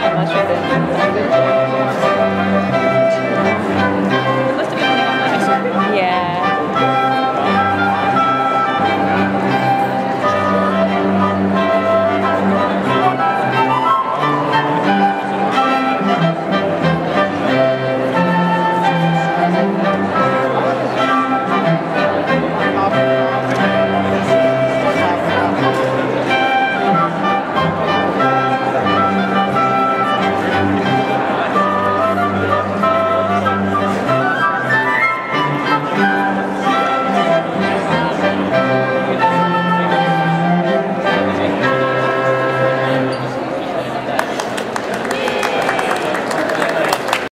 much for it.